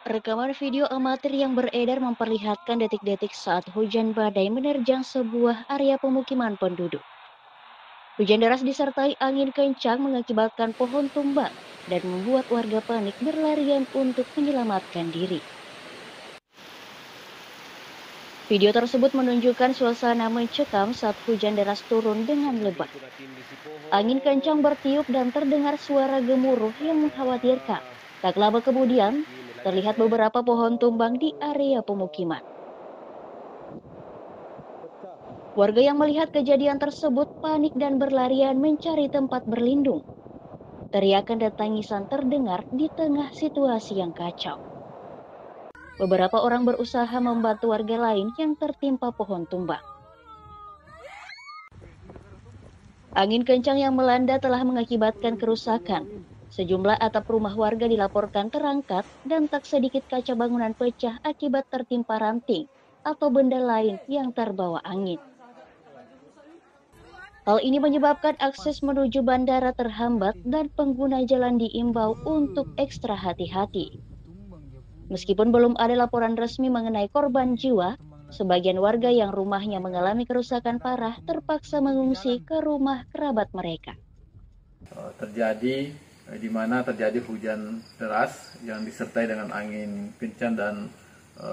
Rekaman video amatir yang beredar memperlihatkan detik-detik saat hujan badai menerjang sebuah area pemukiman penduduk. Hujan deras disertai angin kencang mengakibatkan pohon tumbang dan membuat warga panik berlarian untuk menyelamatkan diri. Video tersebut menunjukkan suasana mencekam saat hujan deras turun dengan lebat. Angin kencang bertiup dan terdengar suara gemuruh yang mengkhawatirkan. Tak lama kemudian, terlihat beberapa pohon tumbang di area pemukiman. Warga yang melihat kejadian tersebut panik dan berlarian mencari tempat berlindung. Teriakan dan tangisan terdengar di tengah situasi yang kacau. Beberapa orang berusaha membantu warga lain yang tertimpa pohon tumbang. Angin kencang yang melanda telah mengakibatkan kerusakan, Sejumlah atap rumah warga dilaporkan terangkat dan tak sedikit kaca bangunan pecah akibat tertimpa ranting atau benda lain yang terbawa angin. Hal ini menyebabkan akses menuju bandara terhambat dan pengguna jalan diimbau untuk ekstra hati-hati. Meskipun belum ada laporan resmi mengenai korban jiwa, sebagian warga yang rumahnya mengalami kerusakan parah terpaksa mengungsi ke rumah kerabat mereka. Terjadi Eh, di mana terjadi hujan deras yang disertai dengan angin kencang dan e,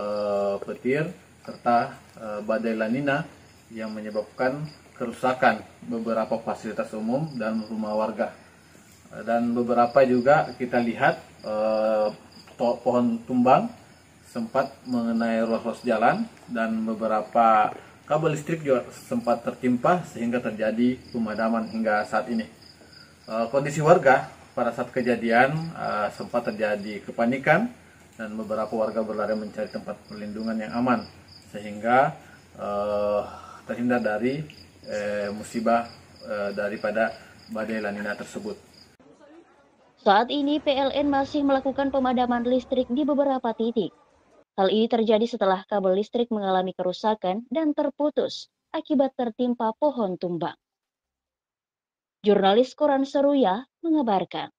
petir serta e, badai lanina yang menyebabkan kerusakan beberapa fasilitas umum dan rumah warga dan beberapa juga kita lihat e, pohon tumbang sempat mengenai ruas-ruas jalan dan beberapa kabel listrik juga sempat tertimpa sehingga terjadi pemadaman hingga saat ini. Kondisi warga pada saat kejadian uh, sempat terjadi kepanikan dan beberapa warga berlari mencari tempat perlindungan yang aman sehingga uh, terhindar dari uh, musibah uh, daripada badai lanina tersebut. Saat ini PLN masih melakukan pemadaman listrik di beberapa titik. Hal ini terjadi setelah kabel listrik mengalami kerusakan dan terputus akibat tertimpa pohon tumbang. Jurnalis Koran Seruya mengabarkan.